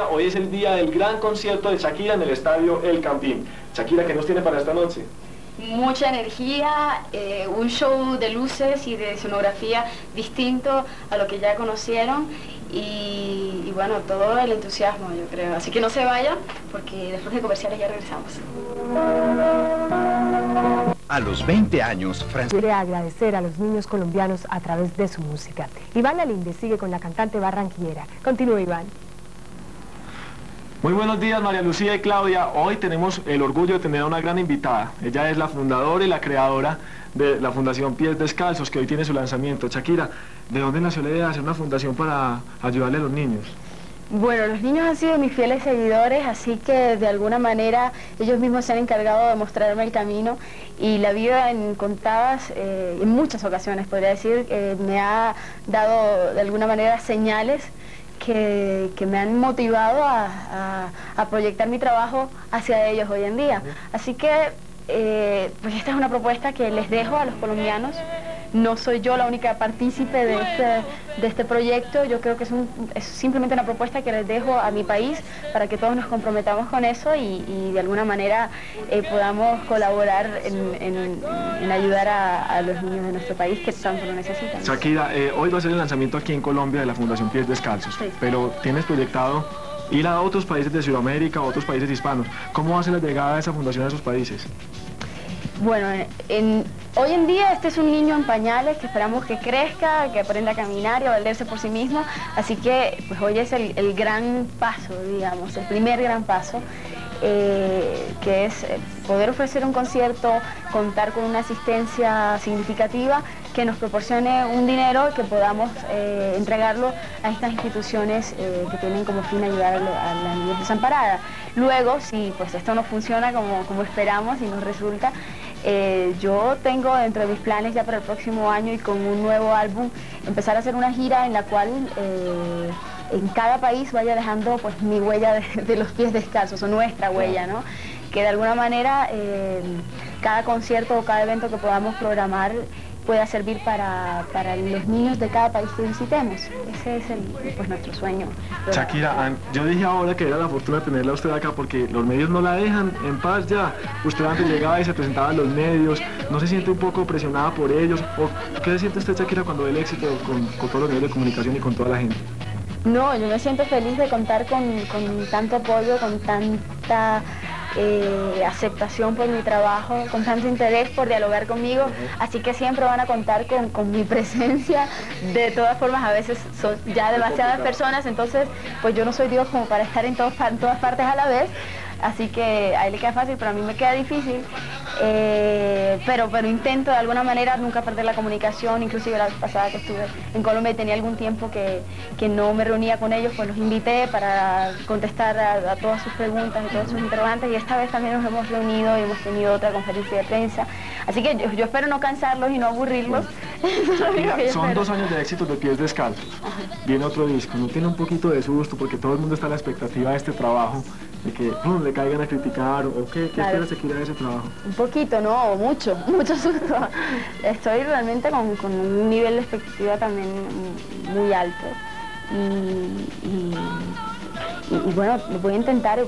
Hoy es el día del gran concierto de Shakira en el estadio El Campín. Shakira, ¿qué nos tiene para esta noche? Mucha energía, eh, un show de luces y de escenografía distinto a lo que ya conocieron y, y, bueno, todo el entusiasmo yo creo. Así que no se vayan porque después de comerciales ya regresamos. A los 20 años, Francia quiere agradecer a los niños colombianos a través de su música. Iván Lalinde sigue con la cantante barranquillera. Continúa Iván. Muy buenos días María Lucía y Claudia. Hoy tenemos el orgullo de tener a una gran invitada. Ella es la fundadora y la creadora de la Fundación Pies Descalzos, que hoy tiene su lanzamiento. Shakira, ¿de dónde nació la idea de hacer una fundación para ayudarle a los niños? Bueno, los niños han sido mis fieles seguidores, así que de alguna manera ellos mismos se han encargado de mostrarme el camino y la vida en contadas, eh, en muchas ocasiones podría decir, eh, me ha dado de alguna manera señales que, me han motivado a, proyectar mi trabajo hacia ellos hoy en día. Así que, eh, pues esta es una propuesta que les dejo a los colombianos no soy yo la única partícipe de este, de este proyecto, yo creo que es, simplemente una propuesta que les dejo a mi país para que todos nos comprometamos con eso y, de alguna manera eh, podamos colaborar en, ayudar a, los niños de nuestro país que tanto lo necesitan. Shakira, eh, hoy va a ser el lanzamiento aquí en Colombia de la Fundación Pies Descalzos, pero tienes proyectado ir a otros países de Sudamérica, a otros países hispanos. ¿Cómo hace la llegada de esa fundación a esos países? Bueno, hoy en día este es un niño en pañales que esperamos que crezca, que aprenda a caminar y a valerse por sí mismo, así que pues hoy es el, gran paso, digamos, el primer gran paso, eh, que es eh, poder ofrecer un concierto, contar con una asistencia significativa que nos proporcione un dinero que podamos eh, entregarlo a estas instituciones que tienen como fin ayudar a, las niñas desamparadas. Luego, si pues esto no funciona como, como esperamos y nos resulta, eh, yo tengo dentro de mis planes ya para el próximo año y con un nuevo álbum empezar a hacer una gira en la cual eh, en cada país vaya dejando pues mi huella de, los pies descalzos o nuestra huella, ¿no? Que de alguna manera eh, cada concierto o cada evento que podamos programar pueda servir para, los niños de cada país que visitemos. Ese es el, pues, nuestro sueño. Shakira, yo dije ahora que era la fortuna tenerla usted acá porque los medios no la dejan en paz ya. Usted antes llegaba y se presentaba en los medios, ¿no se siente un poco presionada por ellos? ¿O qué se siente usted, Shakira, cuando ve el éxito con, todos los medios de comunicación y con toda la gente? No, yo me siento feliz de contar con, con tanto apoyo, con tanta eh, aceptación por mi trabajo, con tanto interés por dialogar conmigo, así que siempre van a contar con, mi presencia. De todas formas, a veces son ya demasiadas personas, entonces pues yo no soy Dios como para estar en, en todas partes a la vez, así que a él le queda fácil, pero a mí me queda difícil. Eh, pero, pero intento de alguna manera nunca perder la comunicación, inclusive la vez pasada que estuve en Colombia y tenía algún tiempo que, no me reunía con ellos, pues los invité para contestar a, todas sus preguntas y todos sus interrogantes y esta vez también nos hemos reunido y hemos tenido otra conferencia de prensa. Así que yo, espero no cansarlos y no aburrirlos. son dos años de éxito de pies descalzos. Viene otro disco, ¿no tiene un poquito de susto porque todo el mundo está a la expectativa de este trabajo? De que le caigan a criticar o qué, qué se quiere de ese trabajo? Un poquito, no, mucho, mucho susto. Estoy realmente con, con un nivel de expectativa también muy alto. y, y, bueno, voy a intentar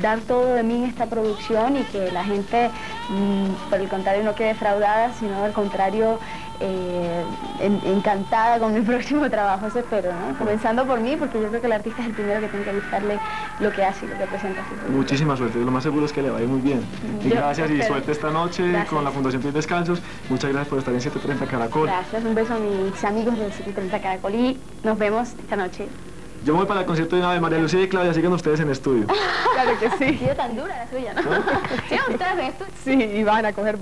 dar todo de mí en esta producción y que la gente, mm, por el contrario, no quede defraudada, sino al contrario, eh, encantada con mi próximo trabajo, eso espero, ¿no? Comenzando por mí, porque yo creo que el artista es el primero que tiene que gustarle lo que hace y lo que presenta. Muchísima suerte, lo más seguro es que le vaya muy bien. Y gracias y suerte esta noche con la Fundación Pies Descalzos. Muchas gracias por estar en 730 Caracol. Gracias, un beso a mis amigos de 730 Caracol y nos vemos esta noche. Yo voy para el concierto de una de María Lucía y Claudia, siguen ustedes en estudio. claro que sí. Ha tan dura la suya, ¿no? ¿Sí, ustedes en estudio? Sí, y van a coger